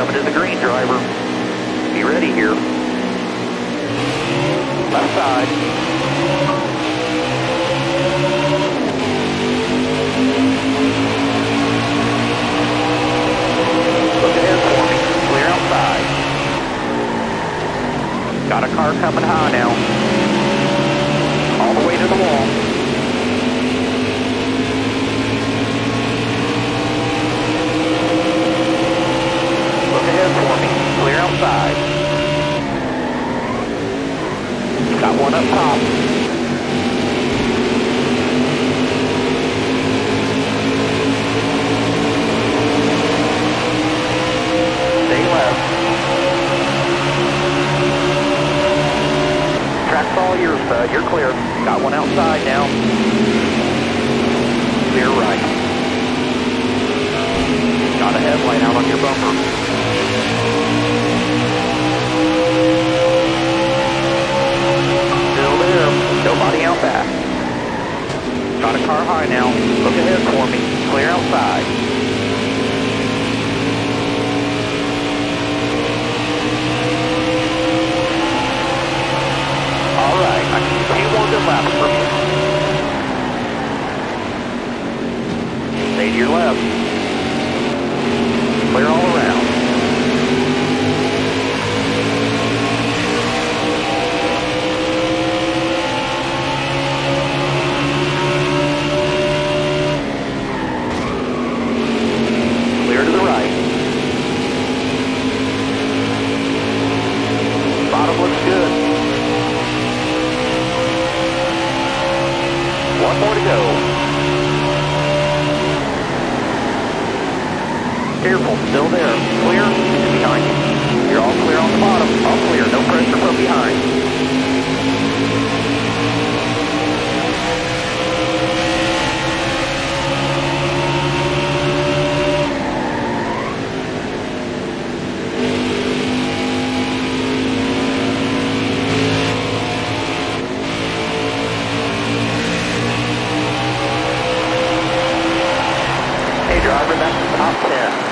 Coming to the green, driver. Be ready here. Left side. Got a car coming high now. One up top. Stay left. Track's all yours, bud. You're clear. Got one outside now. Clear right. Got a headlight out on your bumper. Look ahead for me. Clear outside. One more to go. Careful, still there. Clear, behind you. You're all clear on the bottom. Up driver, that's top 10.